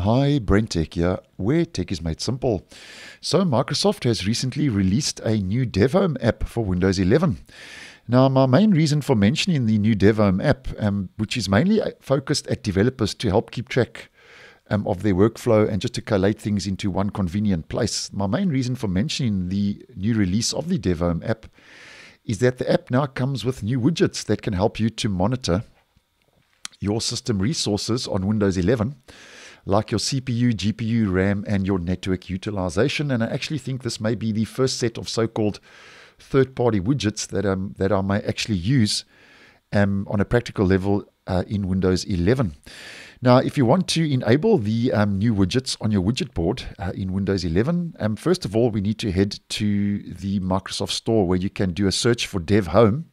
Hi, BrenTech here, where tech is made simple. So, Microsoft has recently released a new DevHome app for Windows 11. Now, my main reason for mentioning the new DevHome app, um, which is mainly uh, focused at developers to help keep track um, of their workflow and just to collate things into one convenient place, my main reason for mentioning the new release of the DevHome app is that the app now comes with new widgets that can help you to monitor your system resources on Windows 11 like your CPU, GPU, RAM, and your network utilization. And I actually think this may be the first set of so-called third-party widgets that um, that I may actually use um, on a practical level uh, in Windows 11. Now, if you want to enable the um, new widgets on your widget board uh, in Windows 11, um, first of all, we need to head to the Microsoft Store where you can do a search for Dev Home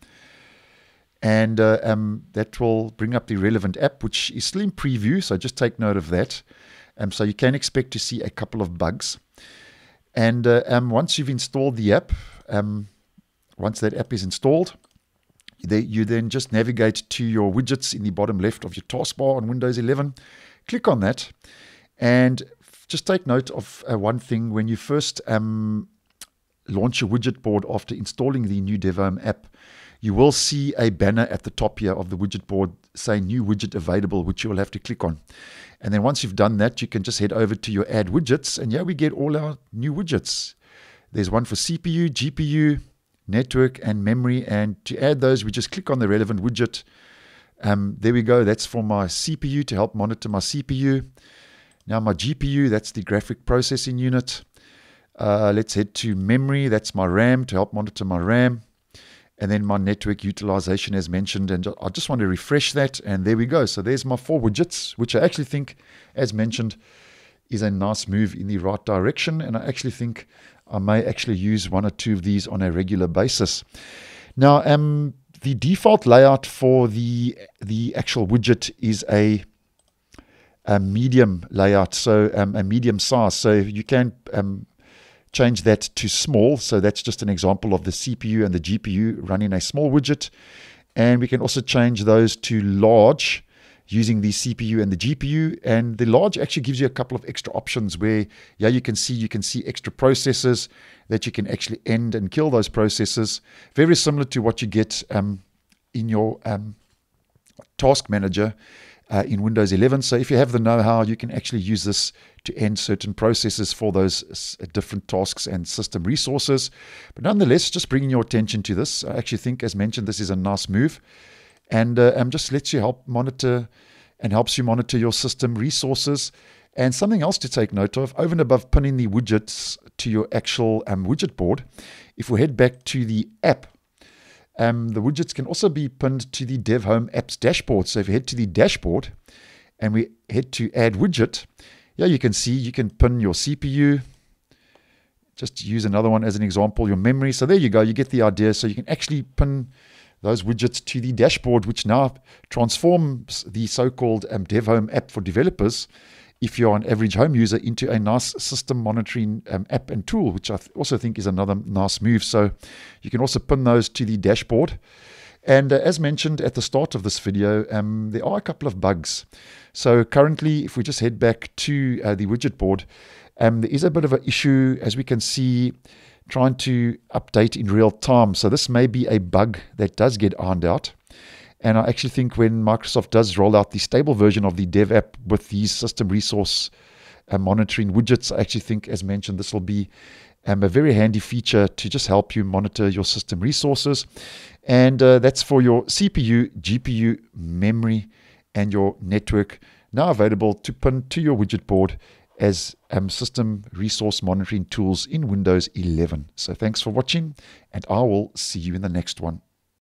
and uh, um, that will bring up the relevant app, which is still in preview. So just take note of that. Um, so you can expect to see a couple of bugs. And uh, um, once you've installed the app, um, once that app is installed, they, you then just navigate to your widgets in the bottom left of your taskbar on Windows 11. Click on that, and just take note of uh, one thing when you first um, launch your widget board after installing the new DevHome app you will see a banner at the top here of the widget board saying new widget available, which you will have to click on. And then once you've done that, you can just head over to your add widgets, and here we get all our new widgets. There's one for CPU, GPU, network, and memory. And to add those, we just click on the relevant widget. Um, there we go. That's for my CPU to help monitor my CPU. Now my GPU, that's the graphic processing unit. Uh, let's head to memory. That's my RAM to help monitor my RAM and then my network utilization as mentioned. And I just want to refresh that. And there we go. So there's my four widgets, which I actually think, as mentioned, is a nice move in the right direction. And I actually think I may actually use one or two of these on a regular basis. Now, um, the default layout for the the actual widget is a a medium layout, so um, a medium size. So you can um, change that to small. So that's just an example of the CPU and the GPU running a small widget. And we can also change those to large using the CPU and the GPU. And the large actually gives you a couple of extra options where, yeah, you can see you can see extra processes that you can actually end and kill those processes. Very similar to what you get um, in your um, task manager uh, in Windows 11. So if you have the know-how, you can actually use this to end certain processes for those different tasks and system resources. But nonetheless, just bringing your attention to this, I actually think, as mentioned, this is a nice move, and uh, um, just lets you help monitor and helps you monitor your system resources. And something else to take note of, over and above pinning the widgets to your actual um, widget board, if we head back to the app um, the widgets can also be pinned to the Dev Home apps dashboard. So if you head to the dashboard and we head to add widget, yeah, you can see you can pin your CPU. Just use another one as an example, your memory. So there you go, you get the idea. So you can actually pin those widgets to the dashboard, which now transforms the so-called um, Dev Home app for developers if you're an average home user into a nice system monitoring um, app and tool, which I th- also think is another nice move. So you can also pin those to the dashboard. And uh, as mentioned at the start of this video, um, there are a couple of bugs. So currently, if we just head back to uh, the widget board, um, there is a bit of an issue, as we can see, trying to update in real time. So this may be a bug that does get ironed out. And I actually think when Microsoft does roll out the stable version of the dev app with these system resource uh, monitoring widgets, I actually think, as mentioned, this will be um, a very handy feature to just help you monitor your system resources. And uh, that's for your CPU, GPU, memory, and your network. Now available to pin to your widget board as um, system resource monitoring tools in Windows 11. So thanks for watching, and I will see you in the next one.